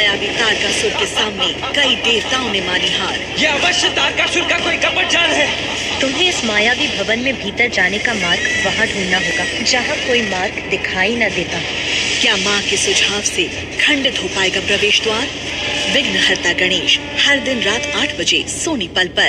मायावी तारकासुर के सामने कई देवताओं ने मानी हार। यह अवश्य तारकासुर का कोई कपट जाल है। तुम्हें इस मायावी भवन में भीतर जाने का मार्ग वहाँ ढूंढना होगा जहाँ कोई मार्ग दिखाई न देता। क्या माँ के सुझाव से खंडित हो पाएगा प्रवेश द्वार? विघ्नहर्ता गणेश हर दिन रात आठ बजे सोनी पल पर।